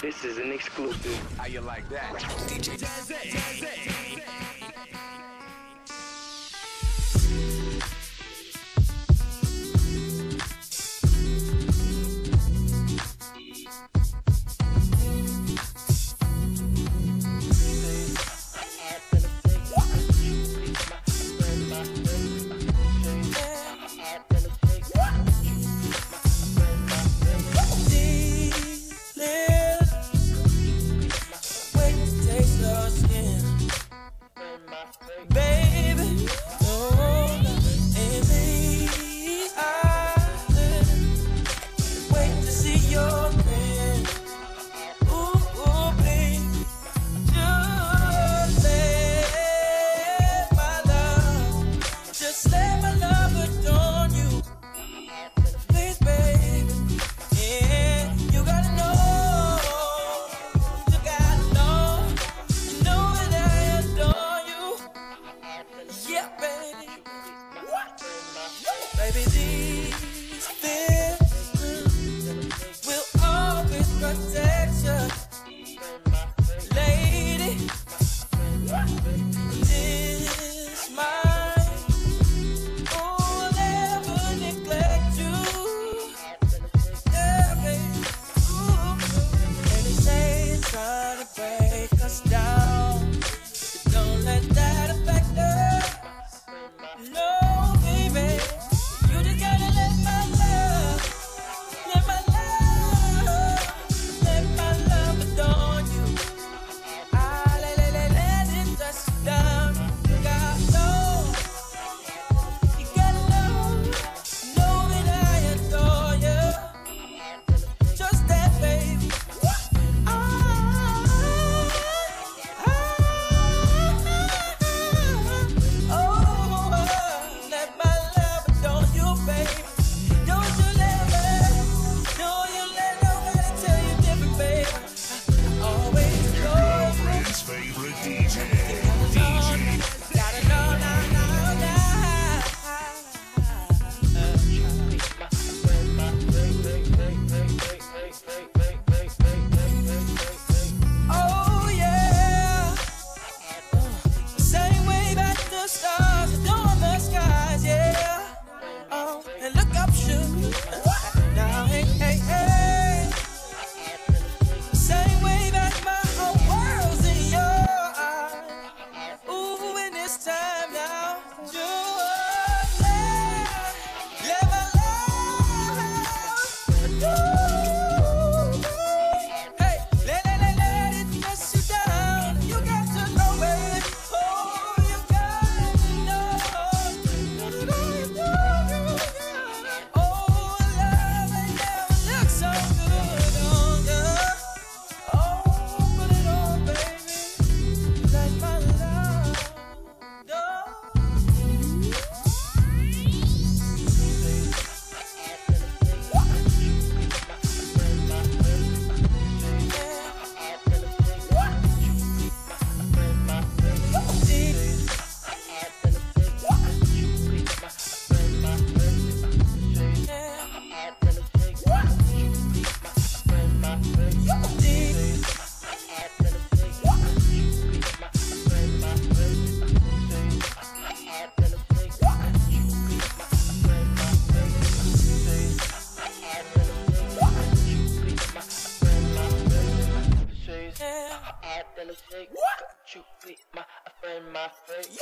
This is an exclusive. How you like that? DJ Jazzy. Baby, these fears will always protect you. Lady, this mind will oh, never neglect you. Trying to break us down. Don't let that stop. feelings. What? You be my friend, my friend.